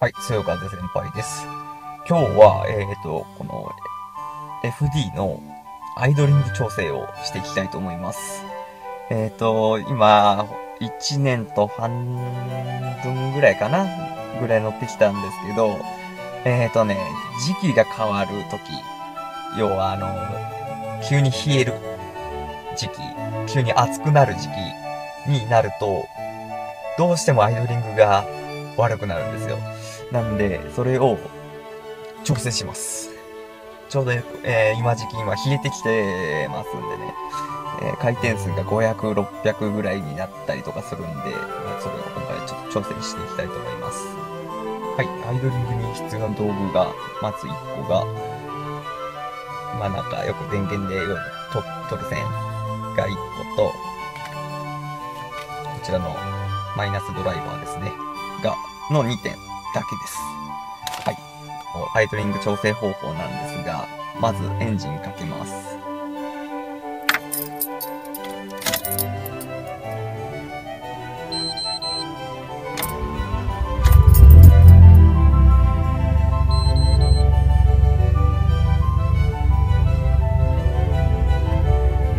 はい、そよ風先輩です。今日は、えっ、と、この FD のアイドリング調整をしていきたいと思います。えっ、と、今、1年と半分ぐらいかなぐらい乗ってきたんですけど、えっ、とね、時期が変わる時要はあの、急に冷える時期、急に暑くなる時期になると、どうしてもアイドリングが悪くなるんですよ。なんで、それを調整します。ちょうど、えー今時期今冷えてきてますんでね、えー回転数が500、600ぐらいになったりとかするんで、まあ、それを今回ちょっと調整していきたいと思います。はい、アイドリングに必要な道具が、まず1個が、まあなんかよく電源でよく取る線が1個と、こちらのマイナスドライバーですね、が、の2点だけです。はい。アイドリング調整方法なんですが、まずエンジンかけます。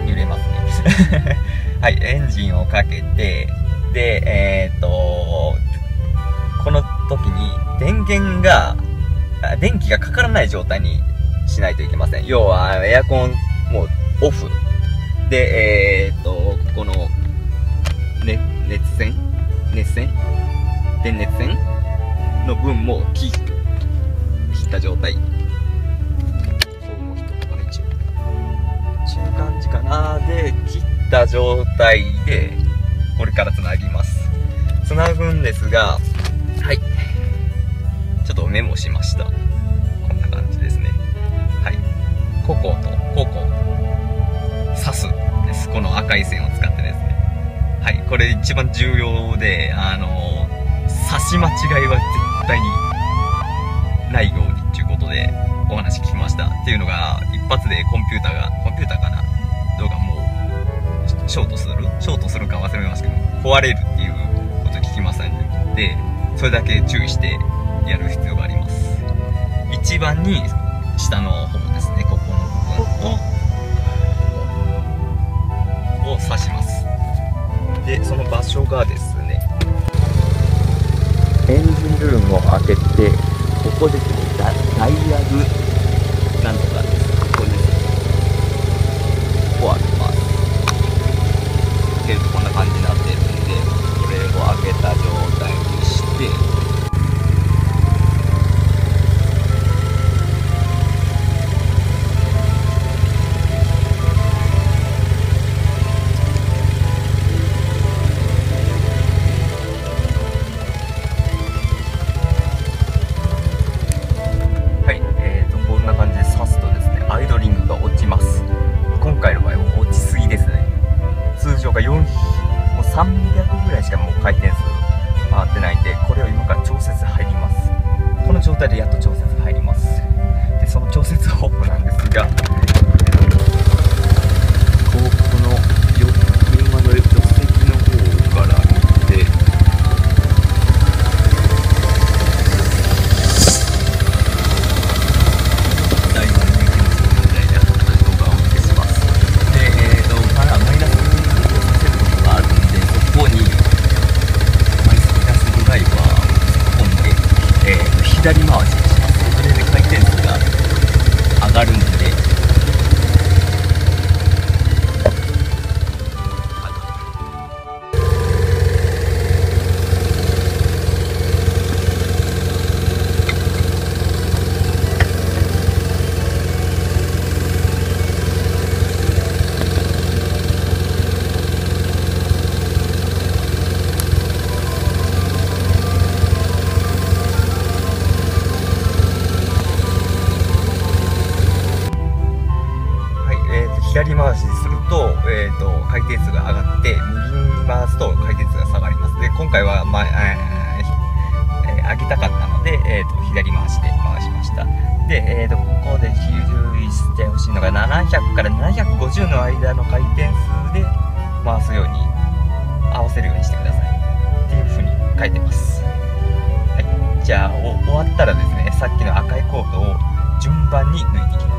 揺れますね。はい、エンジンをかけて、で、えーっと、電源が、電気がかからない状態にしないといけません。要は、エアコンもうオフ。で、えーっと、この、ね、熱線？熱線？電熱線の分も切切った状態。そうもう一とかね、一応。中感じかなで切った状態でこれからつなぎますつなぐんですがはいちょっとメモしました。こんな感じですね。はい。こことここ刺すです。この赤い線を使ってですね。はい。これ一番重要であの刺し間違いは絶対にないようにっていうことでお話聞きました。っていうのが一発でコンピューターがコンピューターかな？動画もうショートする？ショートするか忘れましたけど壊れるっていうこと聞きませんでそれだけ注意してやる必要があります。一番に下の方ですね。ここの部分をを刺します。でその場所がですね。エンジンルームを開けてここですね。ダダイヤルなんとか。この状態でやっと調節入ります。で、その調節方法なんですが、左回しにします。それで回転数が上がるんで、えーと、回転数が上がって、右に回すと回転数が下がります。で、今回は、まあ、えーえー上げたかったので、えーと、左回しで回しました。で、えーと、ここで注意してほしいのが、700から750の間の回転数で回すように、合わせるようにしてください。っていう風に書いてます。はい、じゃあ、終わったらですねさっきの赤いコートを順番に抜いていきます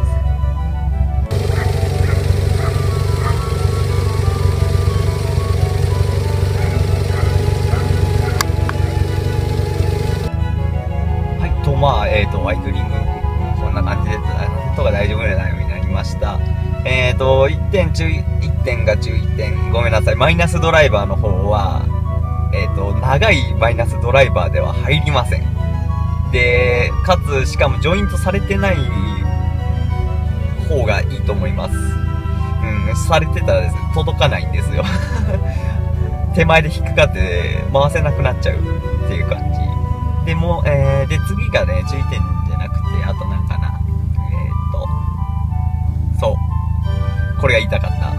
なんとか大丈夫なようになりました。えっ、ー、と1点注意1点が11点ごめんなさい。マイナスドライバーの方はえっ、ー、と長いマイナスドライバーでは入りません。でかつしかもジョイントされてない方がいいと思います。うんされてたらですね届かないんですよ。手前で引っかかって回せなくなっちゃうっていう感じ。でも、えー、で次がね注意点言いたかった。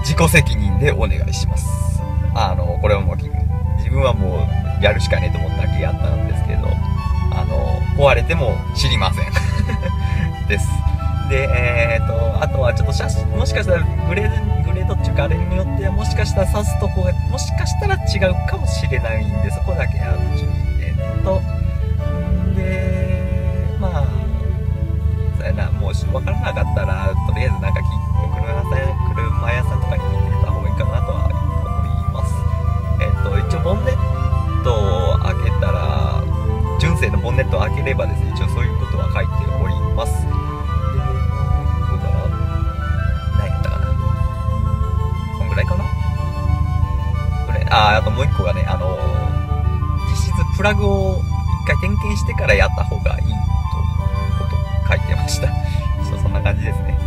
自己責任でお願いします。あのこれはもう自分はもうやるしかねえと思っただけやったんですけどあの、壊れても知りません。です。で、えーと、あとはちょっと写真、もしかしたらグレード、グレードっていうかあれによってはもしかしたら刺すとこが、もしかしたら違うかもしれないんで、そこだけあの注意点と、で、まあ、そうやな、もう分からなかったら、とりあえずなんか車屋さん、車屋さんとかに聞いてた方がいいかなとは思います。えっ、ー、と、一応ボンネットを開けたら、純正のボンネットを開ければですね一応そういうことは書いております。で僕が何やったかな？こんぐらいかな？これああともう一個がねあの実質プラグを一回点検してからやった方がいいとこと書いてました。そんな感じですね。